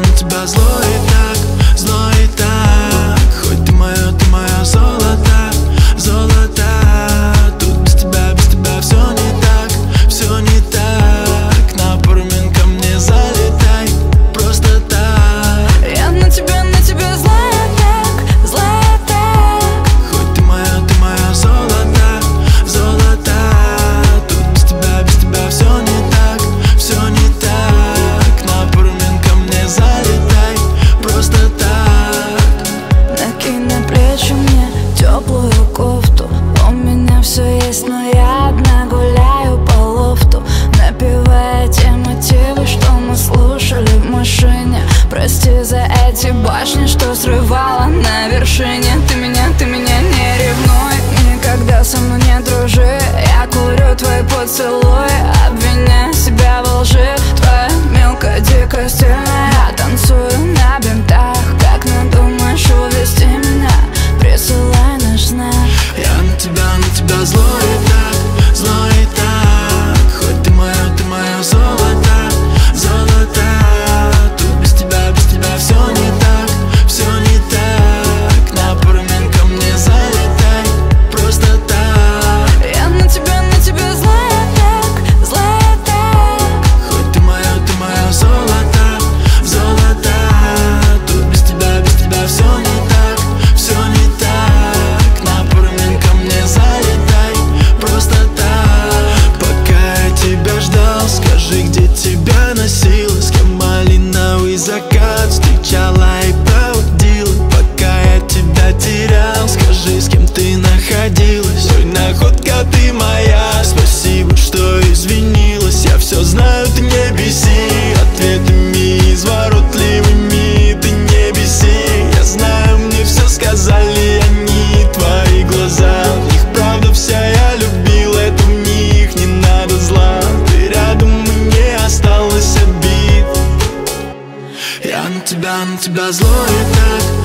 на тебя злой. костюме Я танцую на бинтах. тебя зло и так.